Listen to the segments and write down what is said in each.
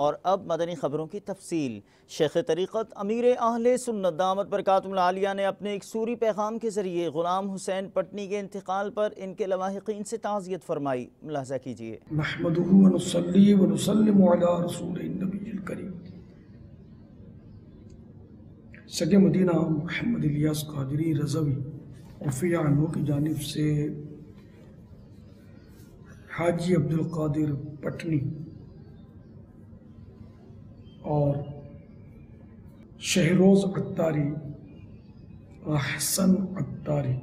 اور اب مدنی خبروں کی تفصیل۔ شیخ طریقت امیر اہل سنت دامت برکات العالیہ نے اپنے ایک سوری پیغام کے ذریعے غلام حسین پٹنی کے انتقال پر ان کے لواحقین سے تعزیت فرمائی۔ ملاحظہ کیجیے۔ نحمده ونصلي ونسلم على رسول النبی الکریم۔ سگے مدینہ محمد الیاس قادری رضوی رفیع عنہ کی جانب سے حاجی عبدالقادر پٹنی اور شہروز عطاری احسن عطاری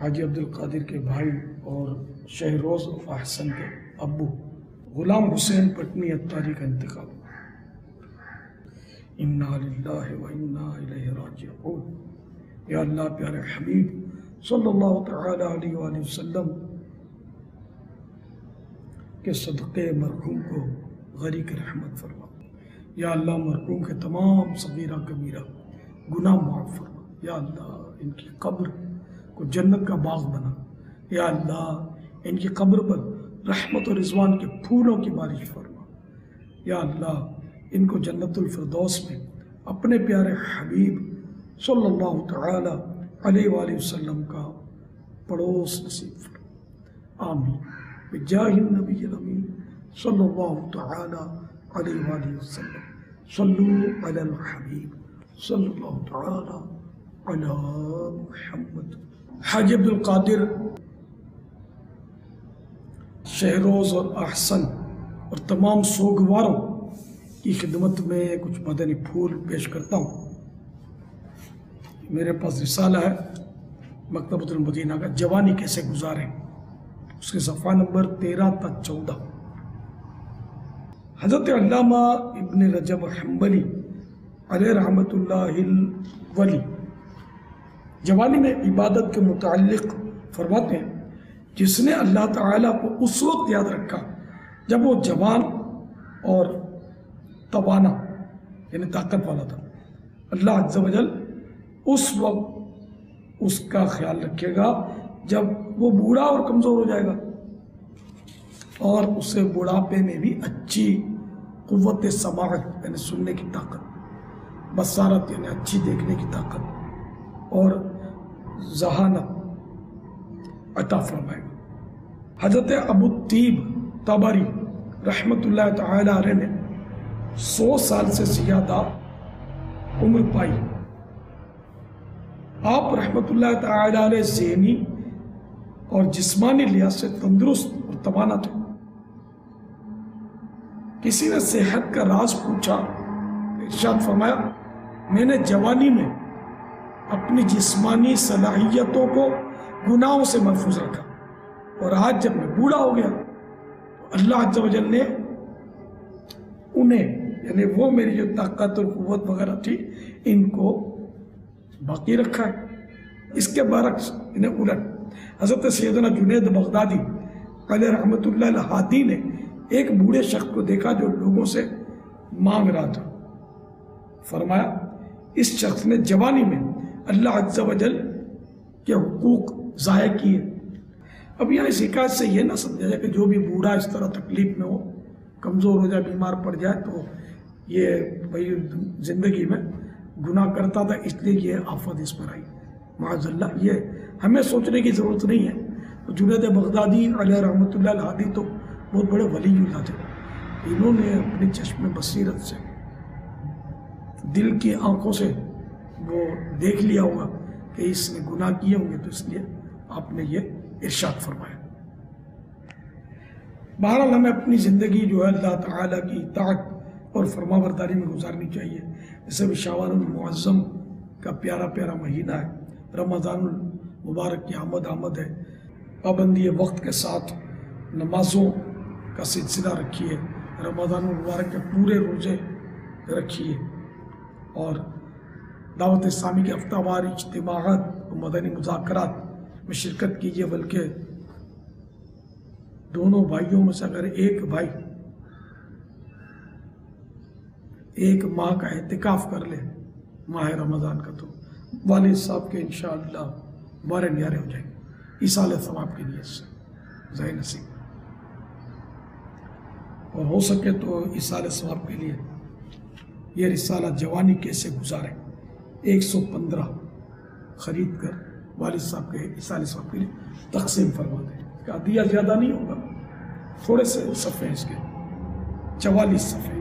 حاجی عبدالقادر کے بھائی اور شہروز احسن کے ابو، غلام حسین پٹنی عطاری کا انتقال انا للہ و انا الیہ راجعون۔ یا اللہ پیارے حبیب، صلی اللہ تعالی علیہ وآلہ وسلم، کے صدقے مرحوم کو غریق رحمت فرما۔ یا اللہ مرحوم کے تمام صغیرہ کبیرہ، گناہ معاف فرما۔ یا اللہ ان کی قبر کو جنت کا باغ بنا۔ یا اللہ ان کی قبر پر رحمت و رضوان کے پھولوں کی بارش فرما۔ یا اللہ ان کو جنت الفردوس میں اپنے پیارے حبیب صلی اللہ تعالی علیہ وآلہ وسلم کا پڑوس نصیب فرما۔ آمین۔ بجاہ النبی الامین صلی اللہ تعالی علیہ وآلہ وسلم. صلو علی الحبیب. صلی اللہ تعالی علی محمد. حاج عبد القادر شہروز اور احسن اور تمام سوگواروں کی خدمت میں کچھ مدنی پھول پیش کرتا ہوں. میرے پاس رسالہ ہے، مکتبۃ المدینہ کا جوانی کیسے گزاریں؟ اس کے صفحہ نمبر تیرہ تا چودہ. حضرت علامہ ابن رجب حنبلی علیہ رحمۃ اللہ ولی جوانی میں عبادت کے متعلق فرماتے ہیں، جس نے اللہ تعالیٰ کو اس وقت یاد رکھا جب وہ جوان اور توانا یعنی طاقت والا تھا۔ اللہ عز و جل اس وقت اس کا خیال رکھے گا جب وہ بوڑھا اور کمزور ہو جائے گا۔ اور اسے بڑھاپے میں بھی اچھی قوت سماعت یعنی سننے کی طاقت، بصارت یعنی اچھی دیکھنے کی طاقت، اور ذہانت عطا فرمائے حضرت ابو طیب تبری رحمت اللہ تعالی علیہ نے سو سال سے زیادہ عمر پائی۔ آپ رحمت اللہ تعالی علیہ ذہنی اور جسمانی لحاظ سے تندرست اور توانا تھے۔ کسی نے صحت کا راز پوچھا، ارشاد فرمایا، میں نے جوانی میں اپنی جسمانی صلاحیتوں کو گناہوں سے محفوظ رکھا اور آج جب میں بوڑھا ہو گیا، تو اللہ عز و جل نے انہیں یعنی وہ میری جو طاقت اور قوت وغیرہ تھی، ان کو باقی رکھا۔ ہے اس کے برعکس انہیں الٹ۔ حضرت سیدنا جنید بغدادی، علیہ رحمت اللہ الحادی نے ایک بوڑھے شخص کو دیکھا جو لوگوں سے مانگ رہا تھا۔ فرمایا، اس شخص نے جوانی میں اللہ عز و جل کے حقوق ضائع کیے۔ اب یہاں اس حکایت سے یہ نہ سمجھا جائے کہ جو بھی بوڑھا اس طرح تکلیف میں ہو، کمزور ہو جائے، بیمار پڑ جائے، تو یہ بھائی زندگی میں گناہ کرتا تھا، اس لیے یہ آفت اس پر آئی۔ معاذ اللہ یہ ہمیں سوچنے کی ضرورت نہیں ہے۔ جنید بغدادی علیہ رحمۃ اللہ الحادی تو بہت بڑے ولی اللہ تھے انہوں نے اپنی چشم بصیرت سے دل کی آنکھوں سے وہ دیکھ لیا ہوگا کہ اس نے گناہ کیے ہوں گے، تو اس لیے آپ نے یہ ارشاد فرمایا۔ بہرحال ہمیں اپنی زندگی جو ہے اللہ تعالیٰ کی اطاعت اور فرما برداری میں گزارنی چاہیے۔ جیسے بھی شاوان المعظم کا پیارا پیارا مہینہ ہے، رمضان المبارک کی آمد آمد ہے۔ پابندی وقت کے ساتھ، نمازوں کا سلسلہ رکھیے۔ رمضان المبارک کے پورے روزے رکھیے۔ اور دعوت اسلامی کے ہفتہ وار اجتماعات و مدنی مذاکرات میں شرکت کیجیے بلکہ دونوں بھائیوں میں سے اگر ایک بھائی ایک ماہ کا احتکاف کر لے ماہ رمضان کا، تو والد صاحب کے انشاءاللہ بارے نیارے ہو جائیں گے۔ اس سال ثواب کی نیت سے ظاہر نصیب۔ اور ہو سکے تو اسال ثواب کے لیے یہ رسالہ جوانی کیسے گزارے؟ ایک سو پندرہ خرید کر والد صاحب کے اصال ثواب کے لیے تقسیم فرما دیں کا دیا زیادہ نہیں ہوگا، تھوڑے سے صفحے اس کے، چوالیس صفحے